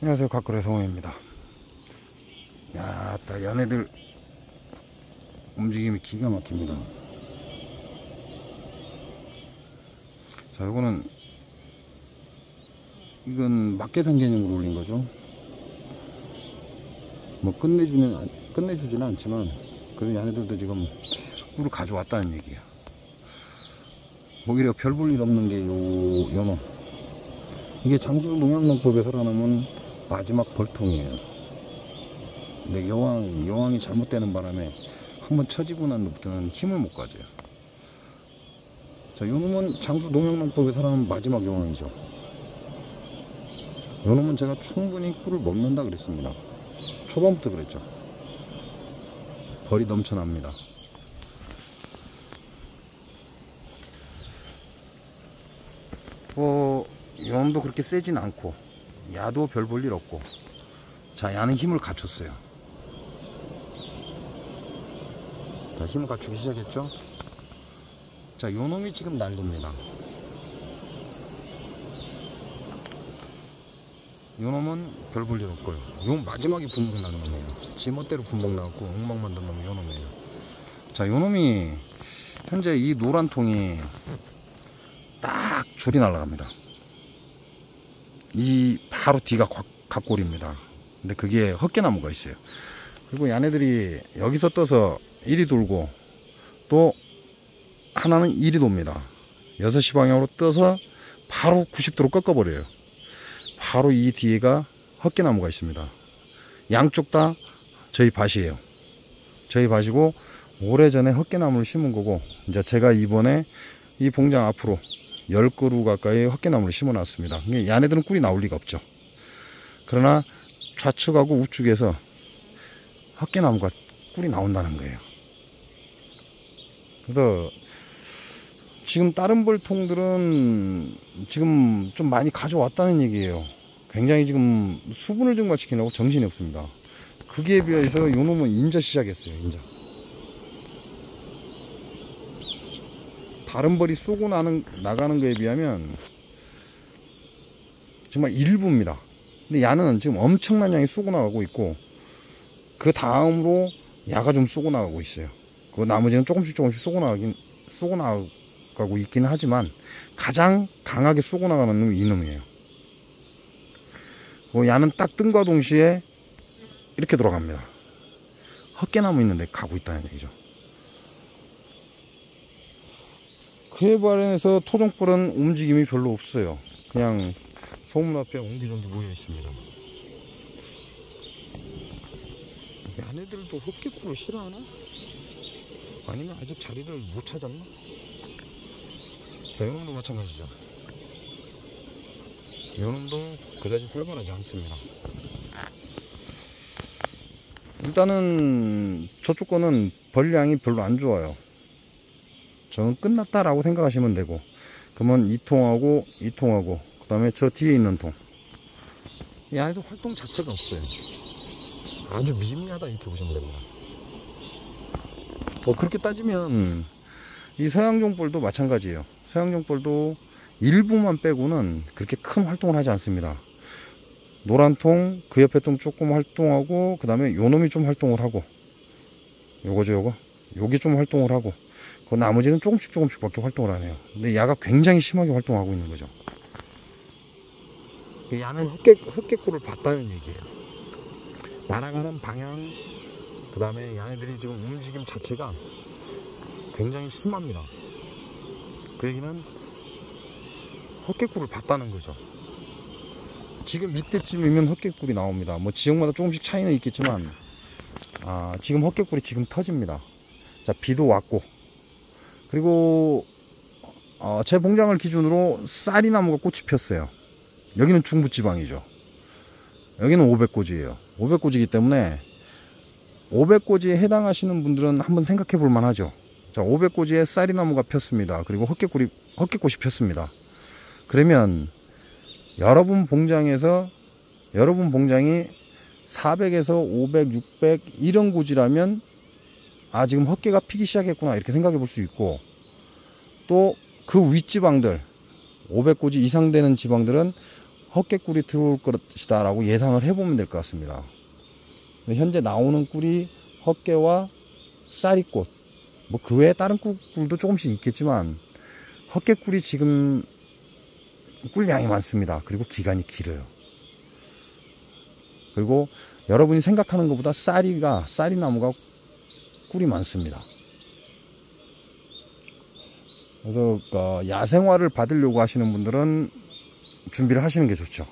안녕하세요. 각거래 성호입니다. 야따 얘네들 움직임이 기가 막힙니다. 자 요거는 이건 막계산 개념으로 올린 거죠. 뭐 끝내주는 안- 끝내주지는 않지만 그래도 얘네들도 지금 꿀을 가져왔다는 얘기야. 오히려 별 볼 일 없는 게 요 연어 이게 장수 농약농법에 살아남은 마지막 벌통이에요. 근데 여왕, 여왕이 잘못되는 바람에 한번 처지고 난 후부터는 힘을 못 가져요. 자, 요 놈은 장수 농약농법에 살아남은 마지막 여왕이죠. 요 놈은 제가 충분히 꿀을 먹는다 그랬습니다. 초반부터 그랬죠. 벌이 넘쳐납니다. 뭐, 연도 그렇게 세진 않고, 야도 별 볼 일 없고, 자, 야는 힘을 갖췄어요. 자, 힘을 갖추기 시작했죠? 자, 요 놈이 지금 난립니다. 요 놈은 별 볼 일 없고요. 요 마지막에 분봉 나는 놈이에요. 지멋대로 분봉 나고 엉망 만든 놈이 요 놈이에요. 자, 요 놈이 현재 이 노란 통이 딱 줄이 날아갑니다. 이 바로 뒤가 곽- 각골입니다. 근데 그게 헛개나무가 있어요. 그리고 얘네들이 여기서 떠서 이리 돌고 또 하나는 이리 돕니다. 6시 방향으로 떠서 바로 90도로 꺾어버려요. 바로 이 뒤에가 헛개나무가 있습니다. 양쪽 다 저희 밭이에요. 저희 밭이고 오래전에 헛개나무를 심은 거고 이제 제가 이번에 이 봉장 앞으로 10그루 가까이 헛개나무를 심어 놨습니다. 얘네들은 꿀이 나올 리가 없죠. 그러나 좌측하고 우측에서 헛개나무가 꿀이 나온다는 거예요. 그래서 지금 다른 벌통들은 지금 좀 많이 가져왔다는 얘기예요. 굉장히 지금 수분을 증발시키려고 정신이 없습니다. 그기에 비해서 요 놈은 인자 시작했어요, 인자. 다른 벌이 쏘고 나는, 나가는 거에 비하면 정말 일부입니다. 근데 야는 지금 엄청난 양이 쏘고 나가고 있고 그 다음으로 야가 좀 쏘고 나가고 있어요. 그 나머지는 조금씩 조금씩 쏘고 나가긴 쏘고 나가고 있기는 하지만 가장 강하게 쏘고 나가는 놈이 이놈이에요. 그 야는 딱 뜬과 동시에 이렇게 돌아갑니다. 헛개나무 있는데 가고 있다는 얘기죠. 반해서 토종벌은 움직임이 별로 없어요. 그냥 소문 앞에 옹기종기 모여 있습니다. 얘네들도 헛개꿀을 싫어하나? 아니면 아직 자리를 못 찾았나? 자, 요놈도 마찬가지죠. 요놈도 그다지 활발하지 않습니다. 일단은 저쪽 거는 벌량이 별로 안 좋아요. 저는 끝났다라고 생각하시면 되고 그러면 이 통하고 이 통하고 그 다음에 저 뒤에 있는 통. 이 안에도 활동 자체가 없어요. 아주 미미하다 이렇게 보시면 됩니다. 뭐 그렇게 따지면 이 서양종벌도 마찬가지예요. 서양종벌도 일부만 빼고는 그렇게 큰 활동을 하지 않습니다. 노란 통, 그 옆에 통 조금 활동하고 그 다음에 요 놈이 좀 활동을 하고 요거죠 요거 요게 좀 활동을 하고 그 나머지는 조금씩 조금씩 밖에 활동을 안 해요. 근데 야가 굉장히 심하게 활동하고 있는 거죠. 야는 흑개, 흑개꿀을 봤다는 얘기예요. 날아가는 방향, 그 다음에 야네들이 지금 움직임 자체가 굉장히 심합니다. 그 얘기는 헛개꿀을 봤다는 거죠. 지금 이때쯤이면 헛개꿀이 나옵니다. 뭐 지역마다 조금씩 차이는 있겠지만, 아, 지금 헛개꿀이 지금 터집니다. 자, 비도 왔고, 그리고 어, 제 봉장을 기준으로 쌀이나무가 꽃이 폈어요. 여기는 중부지방이죠. 여기는 500고지예요. 500고지이기 때문에 500고지에 해당하시는 분들은 한번 생각해 볼 만하죠. 자, 500고지에 쌀이나무가 폈습니다. 그리고 헛개꿀이 헛개꽃이 폈습니다. 그러면 여러분 봉장에서 여러분 봉장이 400에서 500, 600 이런 고지라면 아 지금 헛개가 피기 시작했구나 이렇게 생각해 볼 수 있고 또 그 윗지방들 500고지 이상 되는 지방들은 헛개꿀이 들어올 것이다 라고 예상을 해보면 될 것 같습니다. 현재 나오는 꿀이 헛개와 쌀이꽃 뭐 그 외에 다른 꿀도 조금씩 있겠지만 헛개꿀이 지금 꿀량이 많습니다. 그리고 기간이 길어요. 그리고 여러분이 생각하는 것보다 쌀이가 쌀이 나무가 꿀이 많습니다. 그래서 어, 야생화를 받으려고 하시는 분들은 준비를 하시는 게 좋죠.